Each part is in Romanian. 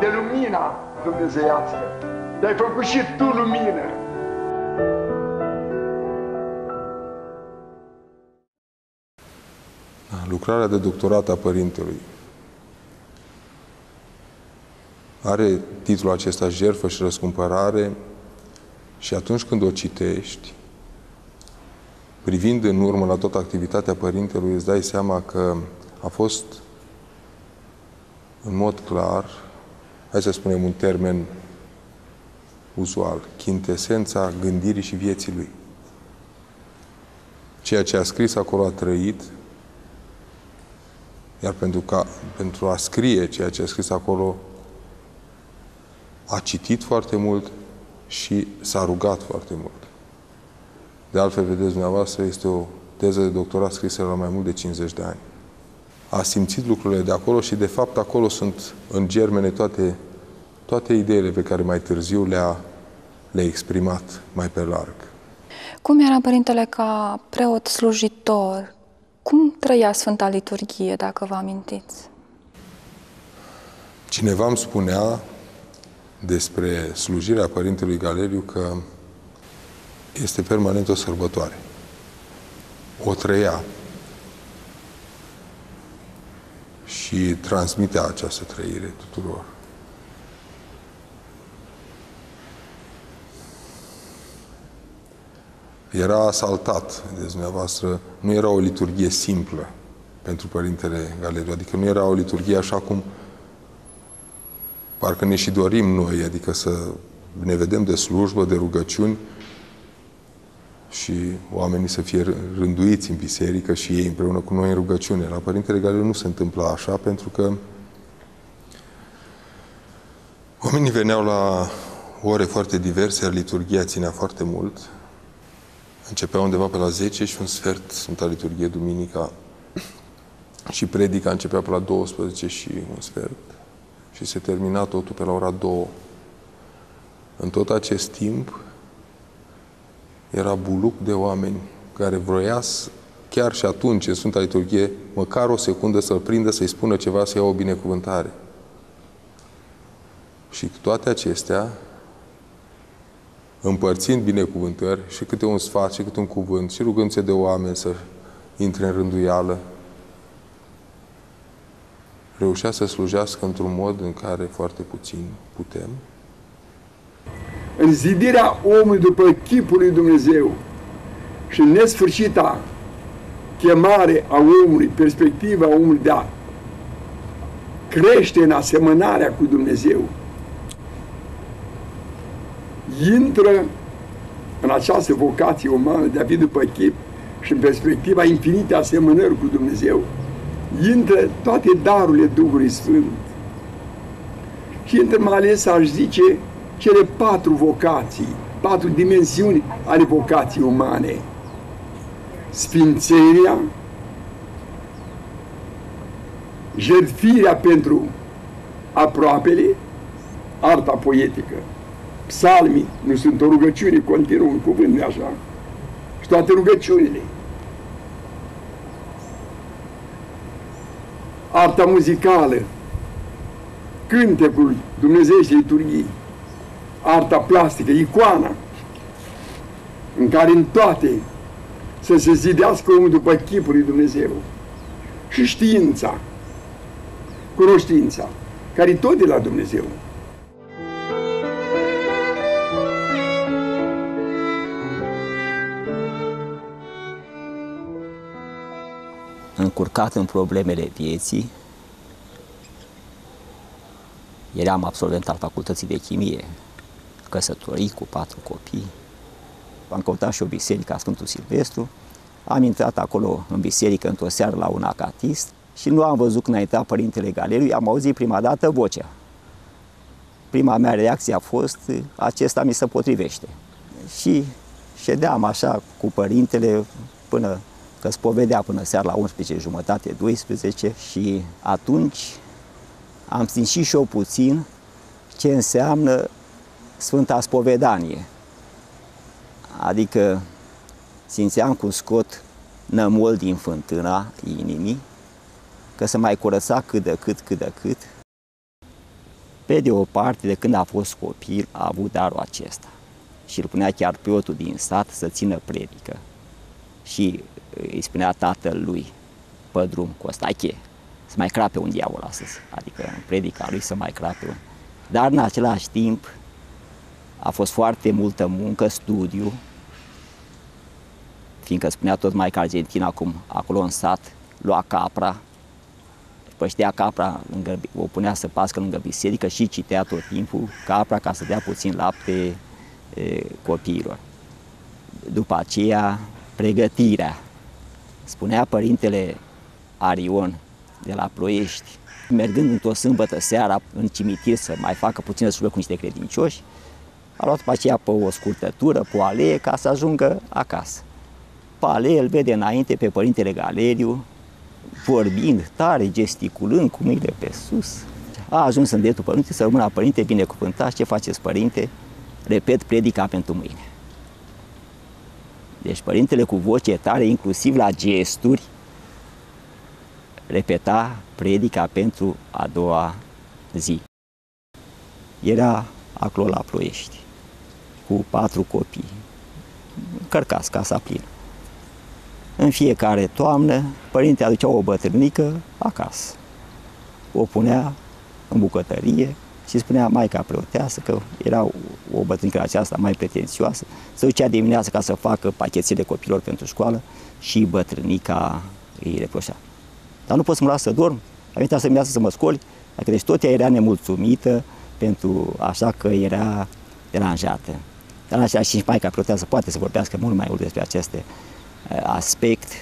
de lumina dumnezeiască. Te-ai făcut și tu lumină. Lucrarea de doctorat a părintelui are titlul acesta Jerfă și răscumpărare și atunci când o citești, privind în urmă la toată activitatea părintelui, îți dai seama că a fost în mod clar, hai să spunem un termen uzual, chintesența gândirii și vieții lui. Ceea ce a scris acolo a trăit, iar pentru, ca, pentru a scrie ceea ce a scris acolo, a citit foarte mult și s-a rugat foarte mult. De altfel, vedeți dumneavoastră, este o teză de doctorat scrisă la mai mult de 50 de ani. A simțit lucrurile de acolo și, de fapt, acolo sunt în germene toate, toate ideile pe care mai târziu le-a le exprimat mai pe larg. Cum era Părintele ca preot slujitor? Cum trăia Sfânta Liturghie, dacă vă amintiți? Cineva îmi spunea despre slujirea Părintelui Galeriu că este permanent o sărbătoare. O trăia și transmitea această trăire tuturor. Era asaltat, de dumneavoastră, nu era o liturghie simplă pentru Părintele Galeriu, adică nu era o liturghie așa cum parcă ne și dorim noi, adică să ne vedem de slujbă, de rugăciuni și oamenii să fie rânduiți în biserică și ei împreună cu noi în rugăciune. La Părintele Galeriu nu se întâmplă așa, pentru că oamenii veneau la ore foarte diverse, iar liturghia ținea foarte mult. Începea undeva pe la 10 și un sfert Sfânta Liturghie Duminica și predica începea pe la 12 și un sfert și se termina totul pe la ora 2. În tot acest timp era buluc de oameni care vroia chiar și atunci în Sfânta Liturghie, măcar o secundă să-l prindă, să-i spună ceva, să ia o binecuvântare. Și toate acestea, împărțind binecuvântări și câte un sfat și câte un cuvânt și rugându-se de oameni să intre în rânduială, reușea să slujească într-un mod în care foarte puțin putem. În zidirea omului după chipul lui Dumnezeu și în nesfârșita chemare a omului, perspectiva omului de a crește în asemănarea cu Dumnezeu, intră în această vocație umană de a fi după chip și în perspectiva infinită asemănării cu Dumnezeu, intră toate darurile Duhului Sfânt. Și intră mai ales, aș zice, cele patru vocații, patru dimensiuni ale vocației umane. Sfințenia, jertfirea pentru aproapele, arta poetică. Psalmii nu sunt o rugăciune continuă, un cuvânt așa. Și toate rugăciunile. arta muzicală, cântecul Dumnezeiește liturghii, arta plastică, icoana, în care în toate să se zidească omul după chipul lui Dumnezeu. Și știința, cunoștința, care e tot de la Dumnezeu. încurcat în problemele vieții. Eram absolvent al facultății de chimie, căsătorit cu patru copii. Am căutat și o biserică a Sfântul Silvestru. Am intrat acolo în biserică într-o seară la un acatist și nu am văzut când a intrat Părintele Galeriu, am auzit prima dată vocea. Prima mea reacție a fost, acesta mi se potrivește. Și ședeam așa cu Părintele până că spovedea până seara la 11 jumătate, 12 și atunci am simțit și eu puțin ce înseamnă Sfânta Spovedanie. Adică simțeam cum scot nămol din fântâna inimii, că se mai curăța cât de cât, cât de cât. Pe de o parte, de când a fost copil, a avut darul acesta și îl punea chiar preotul din sat să țină predică. Și îi spunea tatălui pe drum, Costache, să mai crape un diavol astăzi, adică în predica lui să mai crape un. Dar în același timp a fost foarte multă muncă, studiu, fiindcă spunea tot mai ca Argentina acum, acolo în sat, lua capra, păștea capra, lângă, o punea să pască lângă biserică și citea tot timpul capra ca să dea puțin lapte e, copiilor. După aceea, pregătirea. Spunea părintele Arion de la Ploiești, mergând într-o sâmbătă seara în cimitir să mai facă puțină slujbă cu niște credincioși, a luat după aceea pe o scurtătură, pe o alee, ca să ajungă acasă. Pe alee îl vede înainte pe părintele Galeriu, vorbind tare, gesticulând cu mâinile pe sus. A ajuns în dreptul părinte, să rămână părinte binecuvântat. Ce faceți, părinte? Repet predica pentru mâine. Deci părintele cu voce tare, inclusiv la gesturi, repeta predica pentru a doua zi. Era acolo la Ploiești, cu patru copii, cărcați casa plină. În fiecare toamnă, părintele aducea o bătrânică acasă. O punea în bucătărie și spunea Maica preoteasă că era o bătrânică aceasta mai pretențioasă, se ducea dimineața ca să facă pachetele copilor pentru școală și bătrânica îi reproșea. Dar nu pot să mă las să dorm, a venit să să mă scoli, adică deci tot ea era nemulțumită pentru așa că era deranjată. Dar așa și Maica preoteasă poate să vorbească mult mai mult despre aceste uh, aspect.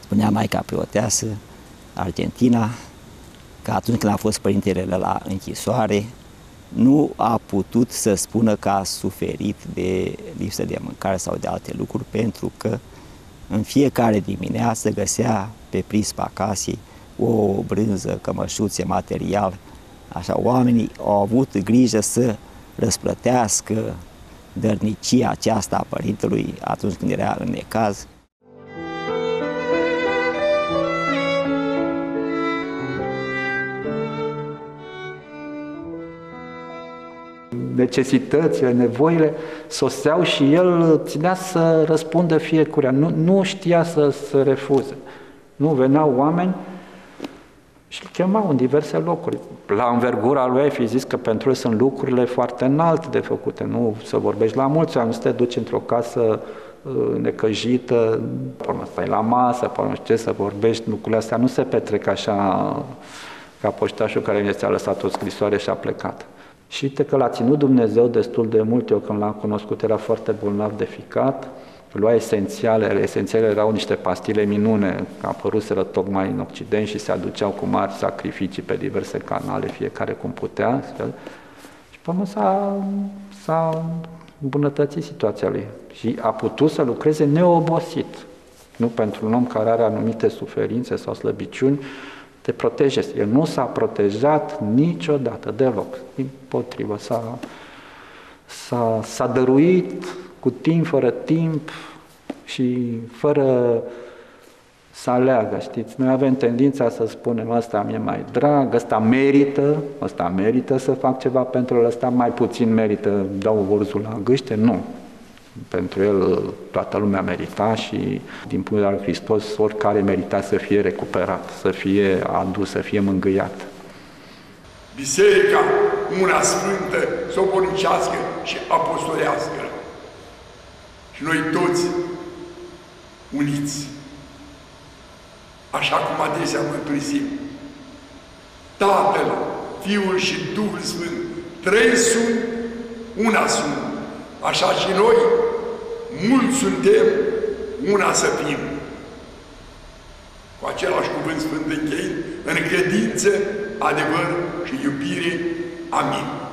Spunea Maica preoteasă, Argentina, că atunci când a fost părintele la închisoare, nu a putut să spună că a suferit de lipsă de mâncare sau de alte lucruri, pentru că în fiecare dimineață găsea pe prispa casei o brânză, cămășuțe, material. Așa, oamenii au avut grijă să răsplătească dărnicia aceasta a părintelui atunci când era în necaz. necesitățile, nevoile soseau și el ținea să răspundă fiecare. Nu, nu știa să, să refuze. Nu veneau oameni și îl chemau în diverse locuri. La învergura lui ai fi zis că pentru el sunt lucrurile foarte înalte de făcute, nu să vorbești la mulți, nu să te duci într-o casă uh, necăjită, pe stai la masă, pe ce să vorbești, lucrurile astea nu se petrec așa ca poștașul care mi a lăsat o scrisoare și a plecat. Și uite că l-a ținut Dumnezeu destul de mult, eu când l-am cunoscut era foarte bolnav de ficat, lua esențiale, esențiale erau niște pastile minune, apăruseră tocmai în Occident și se aduceau cu mari sacrificii pe diverse canale, fiecare cum putea. Și până s-a, s-a îmbunătățit situația lui și a putut să lucreze neobosit. Nu pentru un om care are anumite suferințe sau slăbiciuni, te protejezi. El nu s-a protejat niciodată, deloc. Din potrivă, s-a, s-a, s-a dăruit cu timp, fără timp și fără să aleagă, știți? Noi avem tendința să spunem, ăsta mi-e mai drag, ăsta merită, ăsta merită să fac ceva pentru el, ăsta mai puțin merită, dau vorzul la gâște, nu. Pentru el toată lumea merita și din punct de vedere al Hristos oricare merita să fie recuperat, să fie adus, să fie mângâiat. Biserica, una sfântă, sobornicească și apostolească. Și noi toți uniți, așa cum adesea mărturisim. Tatăl, Fiul și Duhul Sfânt, trei sunt, una sunt. Așa și noi, mulți suntem, una să fim. Cu același cuvânt sfânt închei, în credință, adevăr și iubire. Amin.